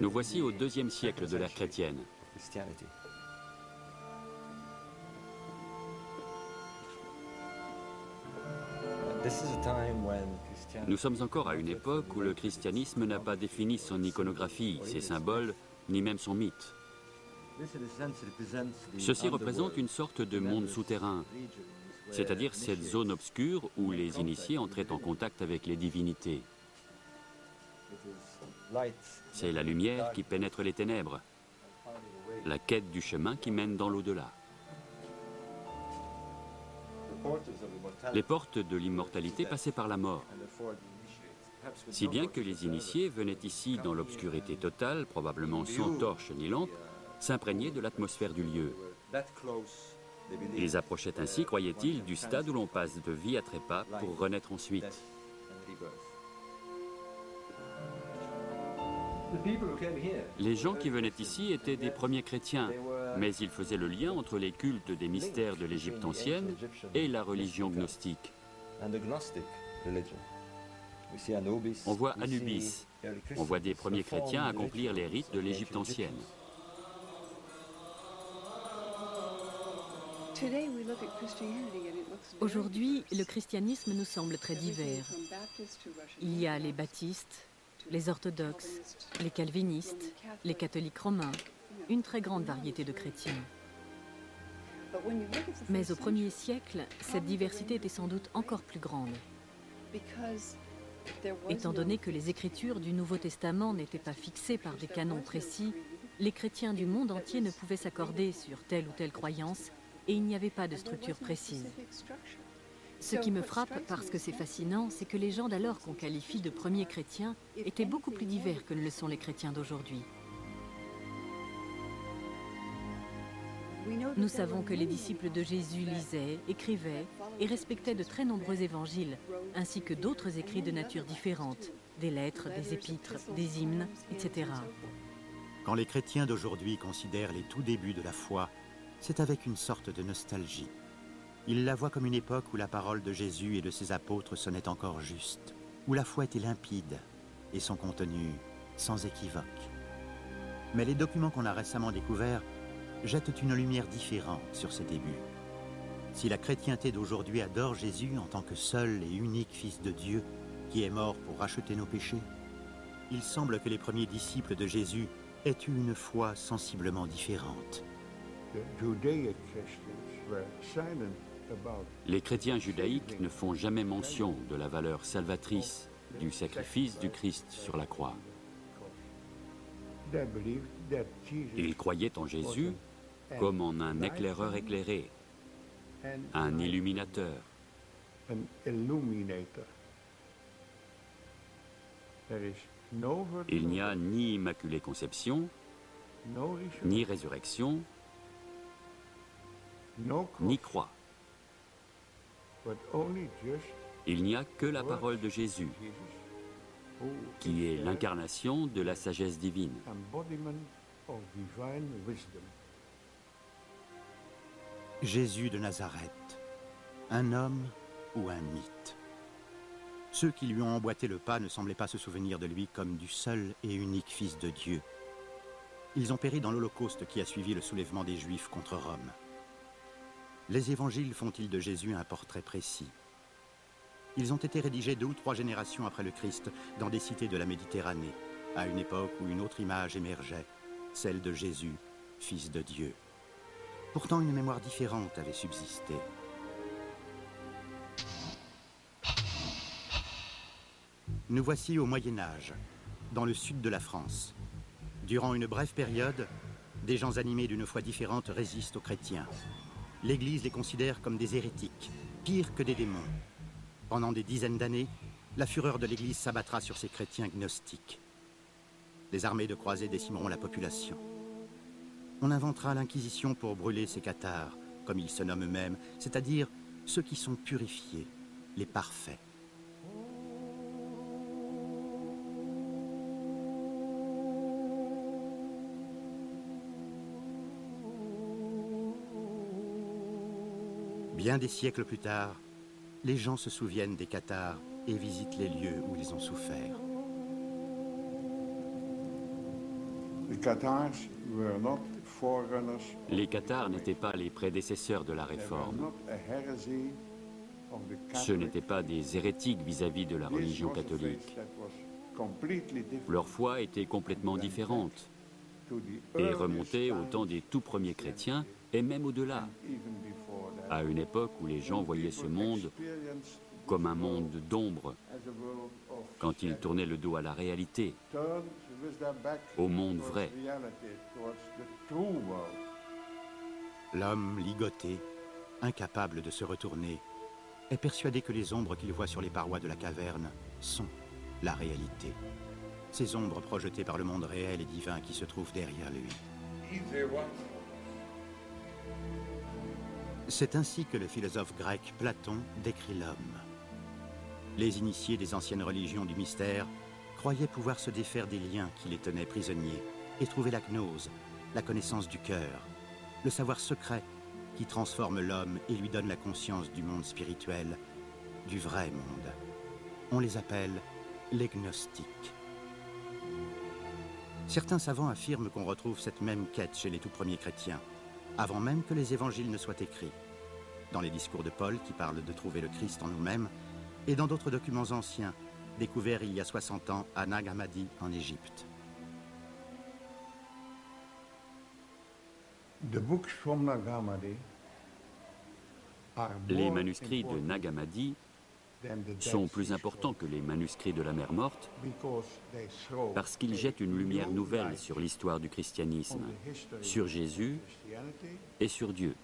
Nous voici au deuxième siècle de l'ère chrétienne. Nous sommes encore à une époque où le christianisme n'a pas défini son iconographie, ses symboles, ni même son mythe. Ceci représente une sorte de monde souterrain, c'est-à-dire cette zone obscure où les initiés entraient en contact avec les divinités. C'est la lumière qui pénètre les ténèbres, la quête du chemin qui mène dans l'au-delà. Les portes de l'immortalité passaient par la mort, si bien que les initiés venaient ici dans l'obscurité totale, probablement sans torche ni lampe, s'imprégner de l'atmosphère du lieu. Ils approchaient ainsi, croyaient-ils, du stade où l'on passe de vie à trépas pour renaître ensuite. Les gens qui venaient ici étaient des premiers chrétiens, mais ils faisaient le lien entre les cultes des mystères de l'Égypte ancienne et la religion gnostique. On voit Anubis, on voit des premiers chrétiens accomplir les rites de l'Égypte ancienne. Aujourd'hui, le christianisme nous semble très divers. Il y a les baptistes, les orthodoxes, les calvinistes, les catholiques romains, une très grande variété de chrétiens. Mais au premier siècle, cette diversité était sans doute encore plus grande. Étant donné que les écritures du Nouveau Testament n'étaient pas fixées par des canons précis, les chrétiens du monde entier ne pouvaient s'accorder sur telle ou telle croyance et il n'y avait pas de structure précise. Ce qui me frappe, parce que c'est fascinant, c'est que les gens d'alors qu'on qualifie de premiers chrétiens étaient beaucoup plus divers que ne le sont les chrétiens d'aujourd'hui. Nous savons que les disciples de Jésus lisaient, écrivaient et respectaient de très nombreux évangiles, ainsi que d'autres écrits de nature différente, des lettres, des épîtres, des hymnes, etc. Quand les chrétiens d'aujourd'hui considèrent les tout débuts de la foi, c'est avec une sorte de nostalgie. Ils la voient comme une époque où la parole de Jésus et de ses apôtres sonnait encore juste, où la foi était limpide et son contenu sans équivoque. Mais les documents qu'on a récemment découverts jettent une lumière différente sur ses débuts. Si la chrétienté d'aujourd'hui adore Jésus en tant que seul et unique Fils de Dieu qui est mort pour racheter nos péchés, il semble que les premiers disciples de Jésus aient eu une foi sensiblement différente. Les chrétiens judaïques ne font jamais mention de la valeur salvatrice du sacrifice du Christ sur la croix. Ils croyaient en Jésus comme en un éclaireur éclairé, un illuminateur. Il n'y a ni Immaculée Conception, ni résurrection, ni croix. Il n'y a que la parole de Jésus, qui est l'incarnation de la sagesse divine. Jésus de Nazareth, un homme ou un mythe Ceux qui lui ont emboîté le pas ne semblaient pas se souvenir de lui comme du seul et unique Fils de Dieu. Ils ont péri dans l'Holocauste qui a suivi le soulèvement des Juifs contre Rome. Les évangiles font-ils de Jésus un portrait précis? Ils ont été rédigés deux ou trois générations après le Christ dans des cités de la Méditerranée, à une époque où une autre image émergeait, celle de Jésus, Fils de Dieu. Pourtant, une mémoire différente avait subsisté. Nous voici au Moyen Âge, dans le sud de la France. Durant une brève période, des gens animés d'une foi différente résistent aux chrétiens. L'Église les considère comme des hérétiques, pires que des démons. Pendant des dizaines d'années, la fureur de l'Église s'abattra sur ces chrétiens gnostiques. Les armées de croisés décimeront la population. On inventera l'Inquisition pour brûler ces cathares, comme ils se nomment eux-mêmes, c'est-à-dire ceux qui sont purifiés, les parfaits. Bien des siècles plus tard, les gens se souviennent des cathares et visitent les lieux où ils ont souffert. Les cathares n'étaient pas les prédécesseurs de la réforme. Ce n'étaient pas des hérétiques vis-à-vis de la religion catholique. Leur foi était complètement différente et remontait au temps des tout premiers chrétiens et même au-delà, à une époque où les gens voyaient ce monde comme un monde d'ombre, quand ils tournaient le dos à la réalité, au monde vrai. L'homme ligoté, incapable de se retourner, est persuadé que les ombres qu'il voit sur les parois de la caverne sont la réalité. Ces ombres projetées par le monde réel et divin qui se trouve derrière lui. C'est ainsi que le philosophe grec Platon décrit l'homme. Les initiés des anciennes religions du mystère croyaient pouvoir se défaire des liens qui les tenaient prisonniers et trouver la gnose, la connaissance du cœur, le savoir secret qui transforme l'homme et lui donne la conscience du monde spirituel, du vrai monde. On les appelle les gnostiques. Certains savants affirment qu'on retrouve cette même quête chez les tout premiers chrétiens, avant même que les évangiles ne soient écrits. Dans les discours de Paul qui parlent de trouver le Christ en nous-mêmes, et dans d'autres documents anciens, découverts il y a 60 ans à Nag Hammadi en Égypte. Les manuscrits de Nag Hammadi sont plus importants que les manuscrits de la mer morte parce qu'ils jettent une lumière nouvelle sur l'histoire du christianisme, sur Jésus et sur Dieu.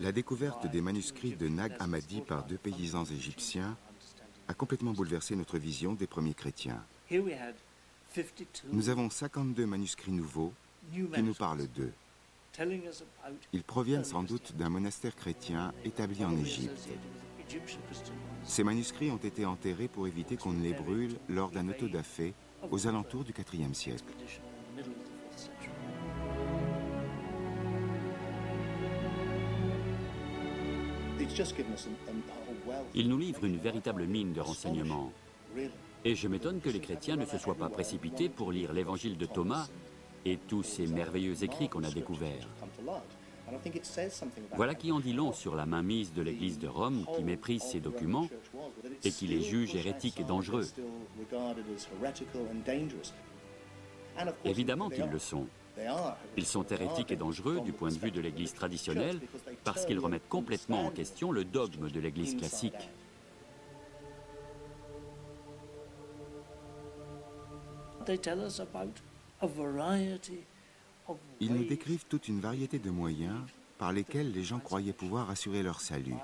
La découverte des manuscrits de Nag Hammadi par deux paysans égyptiens a complètement bouleversé notre vision des premiers chrétiens. Nous avons 52 manuscrits nouveaux qui nous parlent d'eux. Ils proviennent sans doute d'un monastère chrétien établi en Égypte. Ces manuscrits ont été enterrés pour éviter qu'on ne les brûle lors d'un autodafé aux alentours du IVe siècle. Il nous livre une véritable mine de renseignements. Et je m'étonne que les chrétiens ne se soient pas précipités pour lire l'évangile de Thomas et tous ces merveilleux écrits qu'on a découverts. Voilà qui en dit long sur la mainmise de l'Église de Rome qui méprise ces documents et qui les juge hérétiques et dangereux. Évidemment qu'ils le sont. Ils sont hérétiques et dangereux du point de vue de l'Église traditionnelle parce qu'ils remettent complètement en question le dogme de l'Église classique. Ils nous décrivent toute une variété de moyens par lesquels les gens croyaient pouvoir assurer leur salut,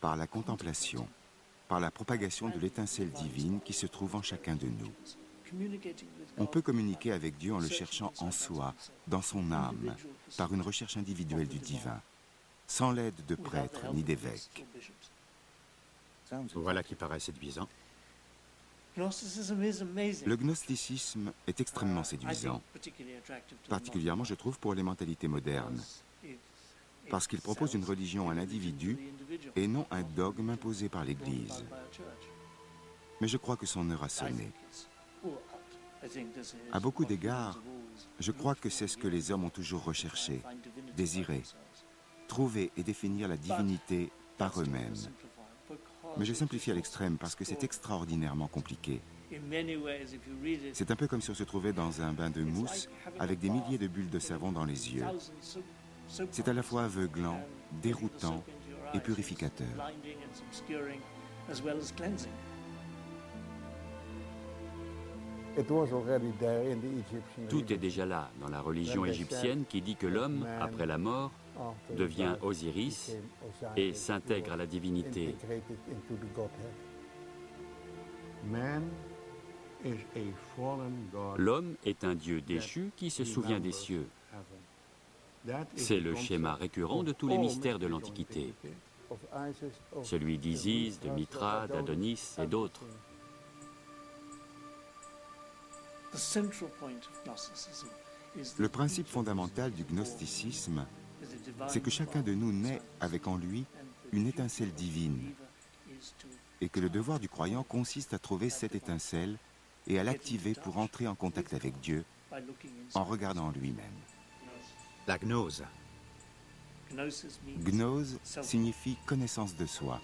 par la contemplation, par la propagation de l'étincelle divine qui se trouve en chacun de nous. On peut communiquer avec Dieu en le cherchant en soi, dans son âme, par une recherche individuelle du divin, sans l'aide de prêtres ni d'évêques. Voilà qui paraît séduisant. Le gnosticisme est extrêmement séduisant, particulièrement je trouve pour les mentalités modernes, parce qu'il propose une religion à l'individu et non un dogme imposé par l'Église. Mais je crois que son heure a sonné. À beaucoup d'égards, je crois que c'est ce que les hommes ont toujours recherché, désiré, trouver et définir la divinité par eux-mêmes. Mais je simplifie à l'extrême parce que c'est extraordinairement compliqué. C'est un peu comme si on se trouvait dans un bain de mousse avec des milliers de bulles de savon dans les yeux. C'est à la fois aveuglant, déroutant et purificateur. Tout est déjà là dans la religion égyptienne qui dit que l'homme, après la mort, devient Osiris et s'intègre à la divinité. L'homme est un dieu déchu qui se souvient des cieux. C'est le schéma récurrent de tous les mystères de l'Antiquité, celui d'Isis, de Mitra, d'Adonis et d'autres. Le principe fondamental du gnosticisme c'est que chacun de nous naît avec en lui une étincelle divine et que le devoir du croyant consiste à trouver cette étincelle et à l'activer pour entrer en contact avec Dieu en regardant lui-même. La gnose. Gnose signifie connaissance de soi.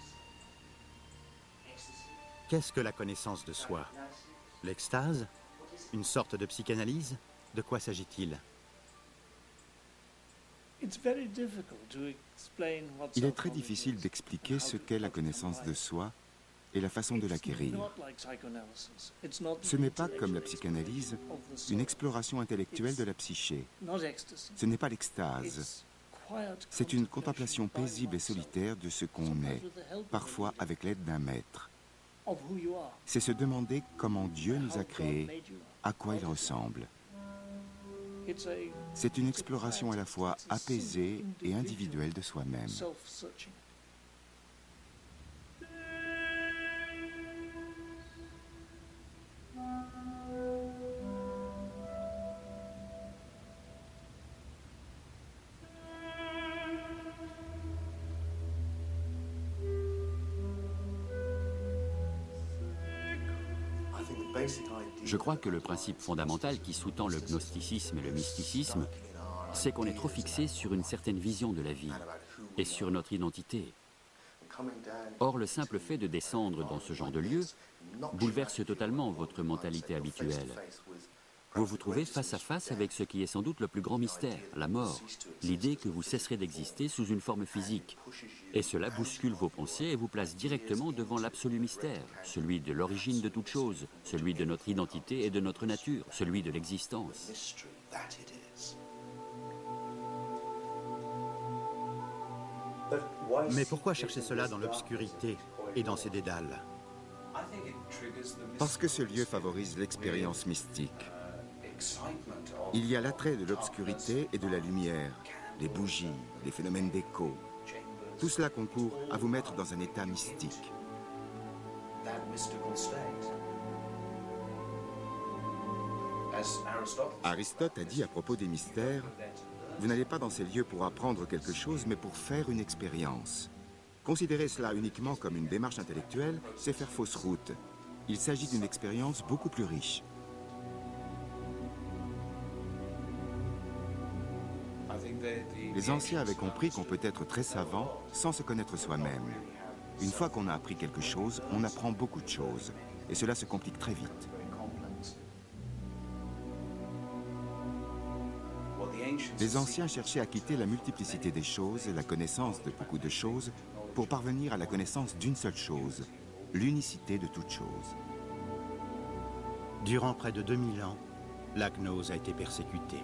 Qu'est-ce que la connaissance de soi? L'extase? Une sorte de psychanalyse? De quoi s'agit-il? Il est très difficile d'expliquer ce qu'est la connaissance de soi et la façon de l'acquérir. Ce n'est pas, comme la psychanalyse, une exploration intellectuelle de la psyché. Ce n'est pas l'extase. C'est une contemplation paisible et solitaire de ce qu'on est, parfois avec l'aide d'un maître. C'est se demander comment Dieu nous a créés, à quoi il ressemble. C'est une exploration à la fois apaisée et individuelle de soi-même. Je crois que le principe fondamental qui sous-tend le gnosticisme et le mysticisme, c'est qu'on est trop fixé sur une certaine vision de la vie et sur notre identité. Or, le simple fait de descendre dans ce genre de lieu bouleverse totalement votre mentalité habituelle. Vous vous trouvez face à face avec ce qui est sans doute le plus grand mystère, la mort, l'idée que vous cesserez d'exister sous une forme physique. Et cela bouscule vos pensées et vous place directement devant l'absolu mystère, celui de l'origine de toute chose, celui de notre identité et de notre nature, celui de l'existence. Mais pourquoi chercher cela dans l'obscurité et dans ces dédales? Parce que ce lieu favorise l'expérience mystique. Il y a l'attrait de l'obscurité et de la lumière, les bougies, les phénomènes d'écho. Tout cela concourt à vous mettre dans un état mystique. Aristote a dit à propos des mystères, vous n'allez pas dans ces lieux pour apprendre quelque chose, mais pour faire une expérience. Considérer cela uniquement comme une démarche intellectuelle, c'est faire fausse route. Il s'agit d'une expérience beaucoup plus riche. Les anciens avaient compris qu'on peut être très savant sans se connaître soi-même. Une fois qu'on a appris quelque chose, on apprend beaucoup de choses. Et cela se complique très vite. Les anciens cherchaient à quitter la multiplicité des choses la connaissance de beaucoup de choses pour parvenir à la connaissance d'une seule chose, l'unicité de toute chose. Durant près de 2000 ans, la gnose a été persécutée.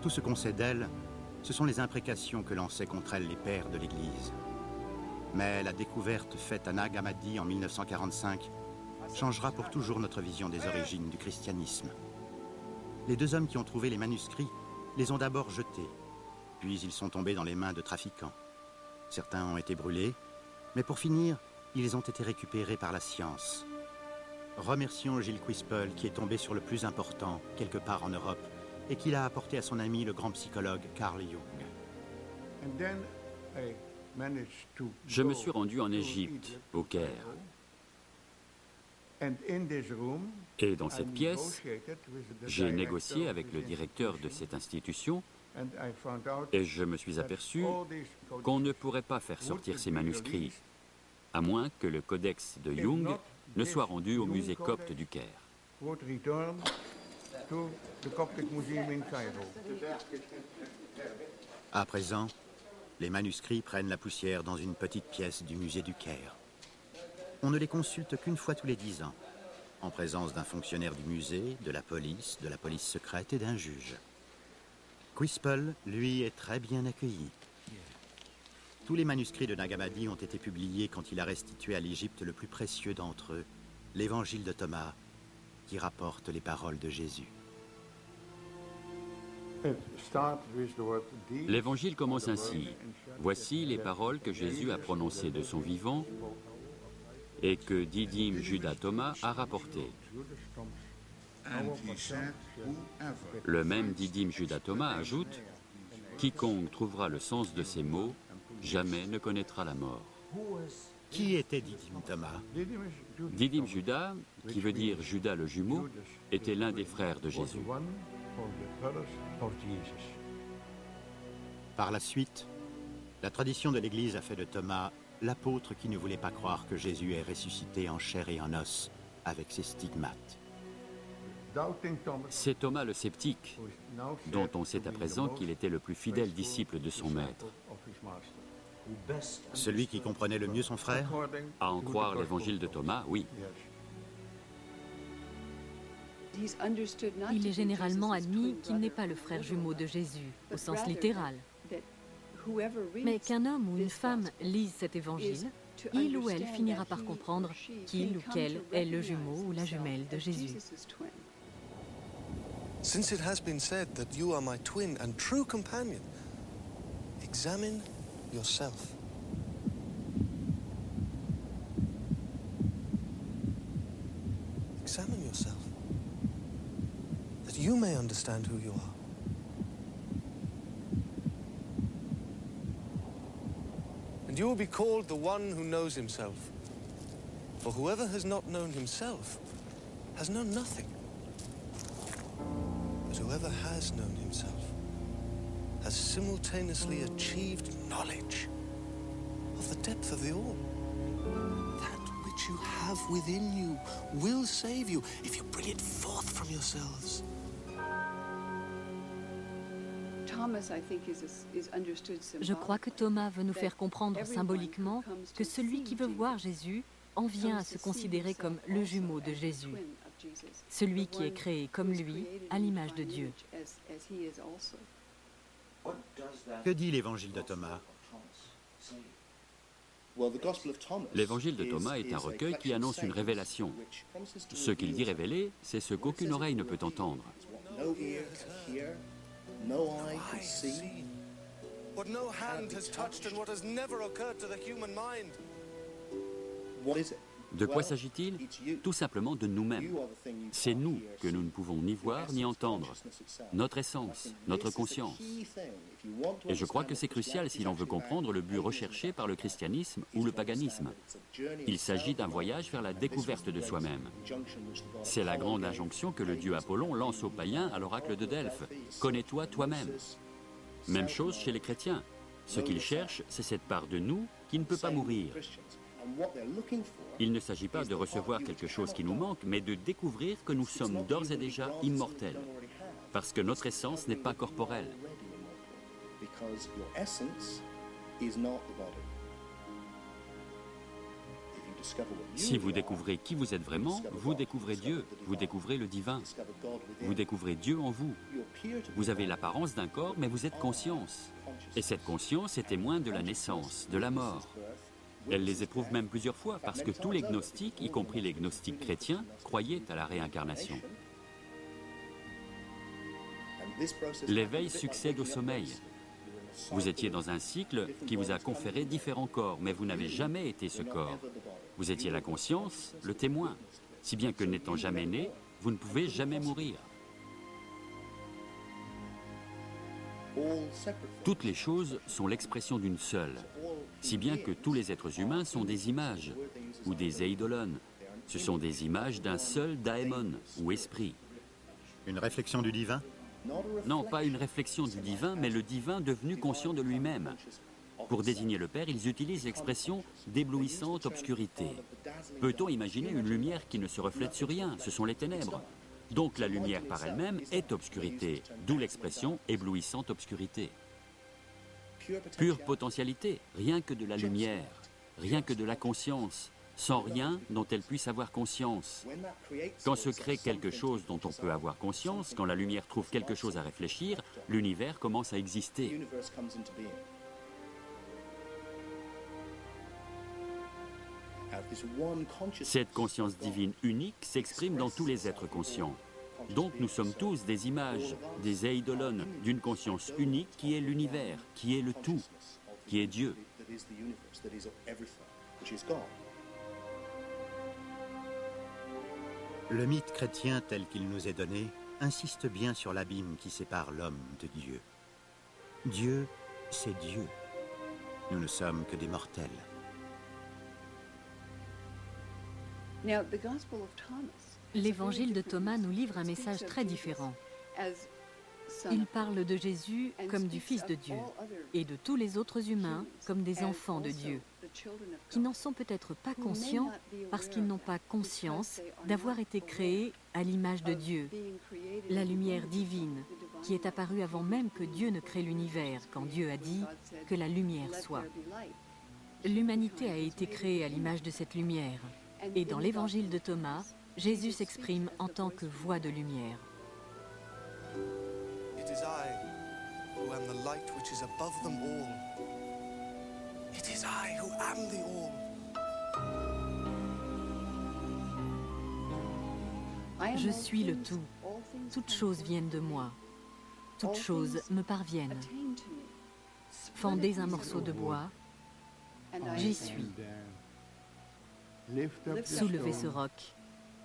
Tout ce qu'on sait d'elle, ce sont les imprécations que lançaient contre elle les pères de l'Église. Mais la découverte faite à Nag Hammadi en 1945 changera pour toujours notre vision des origines du christianisme. Les deux hommes qui ont trouvé les manuscrits les ont d'abord jetés, puis ils sont tombés dans les mains de trafiquants. Certains ont été brûlés, mais pour finir, ils ont été récupérés par la science. Remercions Gilles Quispel qui est tombé sur le plus important, quelque part en Europe, et qu'il a apporté à son ami le grand psychologue Carl Jung. Je me suis rendu en Égypte, au Caire. Et dans cette pièce, j'ai négocié avec le directeur de cette institution et je me suis aperçu qu'on ne pourrait pas faire sortir ces manuscrits, à moins que le codex de Jung ne soit rendu au musée copte du Caire. À présent, les manuscrits prennent la poussière dans une petite pièce du musée du Caire. On ne les consulte qu'une fois tous les dix ans, en présence d'un fonctionnaire du musée, de la police, de la police secrète et d'un juge. Quispel, lui, est très bien accueilli. Tous les manuscrits de Nagamadi ont été publiés quand il a restitué à l'Égypte le plus précieux d'entre eux, l'évangile de Thomas, qui rapporte les paroles de Jésus. L'évangile commence ainsi. Voici les paroles que Jésus a prononcées de son vivant et que Didyme Judas Thomas a rapportées. Le même Didyme Judas Thomas ajoute Quiconque trouvera le sens de ces mots, jamais ne connaîtra la mort. Qui était Didyme Thomas? Didyme Judas, qui veut dire Judas le jumeau, était l'un des frères de Jésus. Par la suite, la tradition de l'Église a fait de Thomas l'apôtre qui ne voulait pas croire que Jésus est ressuscité en chair et en os avec ses stigmates. C'est Thomas le sceptique, dont on sait à présent qu'il était le plus fidèle disciple de son maître. Celui qui comprenait le mieux son frère? À en croire l'évangile de Thomas, oui. Il est généralement admis qu'il n'est pas le frère jumeau de Jésus, au sens littéral. Mais qu'un homme ou une femme lise cet évangile, il ou elle finira par comprendre qu'il ou qu'elle est le jumeau ou la jumelle de Jésus. Since it has been said that you are my twin and true companion, examine yourself. You may understand who you are. And you will be called the one who knows himself. For whoever has not known himself has known nothing. But whoever has known himself has simultaneously achieved knowledge of the depth of the all. That which you have within you will save you if you bring it forth from yourselves. Je crois que Thomas veut nous faire comprendre symboliquement que celui qui veut voir Jésus en vient à se considérer comme le jumeau de Jésus, celui qui est créé comme lui, à l'image de Dieu. Que dit l'évangile de Thomas? L'évangile de Thomas est un recueil qui annonce une révélation. Ce qu'il dit révéler, c'est ce qu'aucune oreille ne peut entendre. What no hand has touched and what has never occurred to the human mind. De quoi s'agit-il Tout simplement de nous-mêmes. C'est nous que nous ne pouvons ni voir ni entendre, notre essence, notre conscience. Et je crois que c'est crucial si l'on veut comprendre le but recherché par le christianisme ou le paganisme. Il s'agit d'un voyage vers la découverte de soi-même. C'est la grande injonction que le dieu Apollon lance aux païens à l'oracle de Delphes. Connais-toi toi-même. Même chose chez les chrétiens. Ce qu'ils cherchent, c'est cette part de nous qui ne peut pas mourir. Il ne s'agit pas de recevoir quelque chose qui nous manque, mais de découvrir que nous sommes d'ores et déjà immortels, parce que notre essence n'est pas corporelle. Si vous découvrez qui vous êtes vraiment, vous découvrez Dieu, vous découvrez le divin, vous découvrez Dieu en vous. Vous avez l'apparence d'un corps, mais vous êtes conscience. Et cette conscience est témoin de la naissance, de la mort. Elle les éprouve même plusieurs fois parce que tous les gnostiques, y compris les gnostiques chrétiens, croyaient à la réincarnation. L'éveil succède au sommeil. Vous étiez dans un cycle qui vous a conféré différents corps, mais vous n'avez jamais été ce corps. Vous étiez la conscience, le témoin, si bien que n'étant jamais né, vous ne pouvez jamais mourir. Toutes les choses sont l'expression d'une seule, si bien que tous les êtres humains sont des images, ou des eidolon. Ce sont des images d'un seul daemon, ou esprit. Une réflexion du divin? Non, pas une réflexion du divin, mais le divin devenu conscient de lui-même. Pour désigner le Père, ils utilisent l'expression d'éblouissante obscurité. Peut-on imaginer une lumière qui ne se reflète sur rien? Ce sont les ténèbres. Donc la lumière par elle-même est obscurité, d'où l'expression éblouissante obscurité. Pure potentialité, rien que de la lumière, rien que de la conscience, sans rien dont elle puisse avoir conscience. Quand se crée quelque chose dont on peut avoir conscience, quand la lumière trouve quelque chose à réfléchir, l'univers commence à exister. Cette conscience divine unique s'exprime dans tous les êtres conscients. Donc nous sommes tous des images, des eidolon d'une conscience unique qui est l'univers, qui est le tout, qui est Dieu. Le mythe chrétien tel qu'il nous est donné insiste bien sur l'abîme qui sépare l'homme de Dieu. Dieu, c'est Dieu. Nous ne sommes que des mortels. L'évangile de Thomas nous livre un message très différent. Il parle de Jésus comme du Fils de Dieu et de tous les autres humains comme des enfants de Dieu, qui n'en sont peut-être pas conscients parce qu'ils n'ont pas conscience d'avoir été créés à l'image de Dieu, la lumière divine qui est apparue avant même que Dieu ne crée l'univers, quand Dieu a dit que la lumière soit. L'humanité a été créée à l'image de cette lumière, et dans l'évangile de Thomas, Jésus s'exprime en tant que voix de lumière. It is I who am the light which is above them all. It is I who am the all. Je suis le tout. Toutes choses viennent de moi. Toutes choses me parviennent. Fendez un morceau de bois. J'y suis. Soulevez ce roc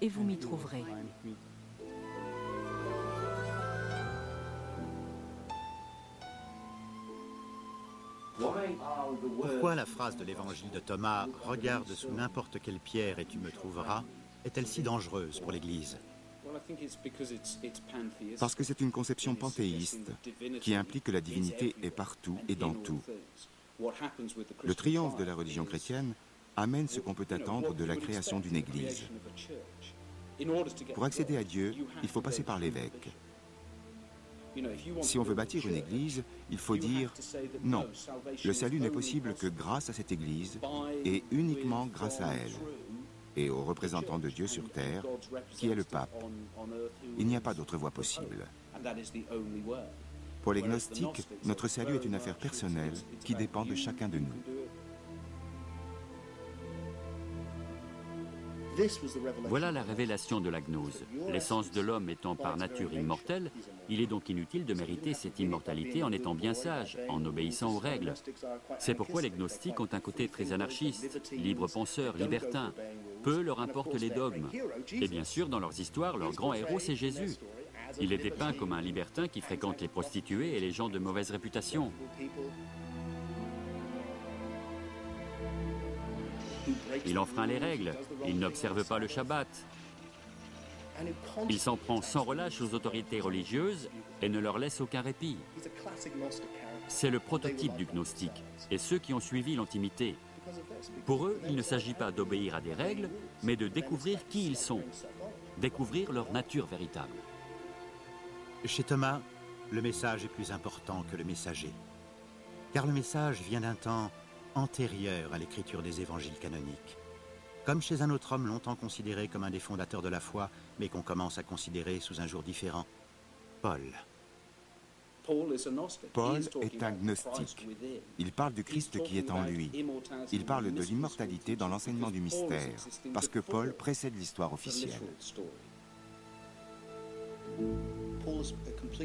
et vous m'y trouverez. Pourquoi la phrase de l'évangile de Thomas ⁇ Regarde sous n'importe quelle pierre et tu me trouveras ⁇ est-elle si dangereuse pour l'Église? Parce que c'est une conception panthéiste qui implique que la divinité est partout et dans tout. Le triomphe de la religion chrétienne amène ce qu'on peut attendre de la création d'une Église. Pour accéder à Dieu, il faut passer par l'évêque. Si on veut bâtir une église, il faut dire non, le salut n'est possible que grâce à cette église et uniquement grâce à elle et aux représentants de Dieu sur terre, qui est le pape. Il n'y a pas d'autre voie possible. Pour les gnostiques, notre salut est une affaire personnelle qui dépend de chacun de nous. Voilà la révélation de la gnose. L'essence de l'homme étant par nature immortelle, il est donc inutile de mériter cette immortalité en étant bien sage, en obéissant aux règles. C'est pourquoi les gnostiques ont un côté très anarchiste, libre penseur, libertin. Peu leur importent les dogmes. Et bien sûr, dans leurs histoires, leur grand héros, c'est Jésus. Il est dépeint comme un libertin qui fréquente les prostituées et les gens de mauvaise réputation. Il enfreint les règles, il n'observe pas le Shabbat. Il s'en prend sans relâche aux autorités religieuses et ne leur laisse aucun répit. C'est le prototype du gnostique, et ceux qui ont suivi l'ont imité. Pour eux, il ne s'agit pas d'obéir à des règles, mais de découvrir qui ils sont, découvrir leur nature véritable. Chez Thomas, le message est plus important que le messager. Car le message vient d'un temps antérieur à l'écriture des évangiles canoniques. Comme chez un autre homme longtemps considéré comme un des fondateurs de la foi, mais qu'on commence à considérer sous un jour différent, Paul. Paul est agnostique. Il parle du Christ qui est en lui. Il parle de l'immortalité dans l'enseignement du mystère, parce que Paul précède l'histoire officielle.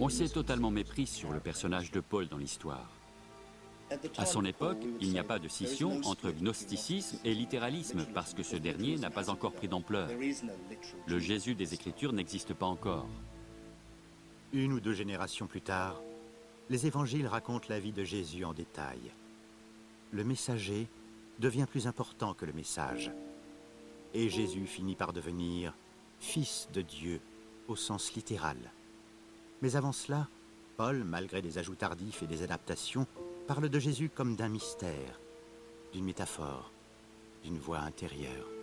On s'est totalement mépris sur le personnage de Paul dans l'histoire. À son époque, il n'y a pas de scission entre gnosticisme et littéralisme parce que ce dernier n'a pas encore pris d'ampleur. Le Jésus des Écritures n'existe pas encore. Une ou deux générations plus tard, les évangiles racontent la vie de Jésus en détail. Le messager devient plus important que le message. Et Jésus finit par devenir fils de Dieu au sens littéral. Mais avant cela, Paul, malgré des ajouts tardifs et des adaptations, parle de Jésus comme d'un mystère, d'une métaphore, d'une voix intérieure.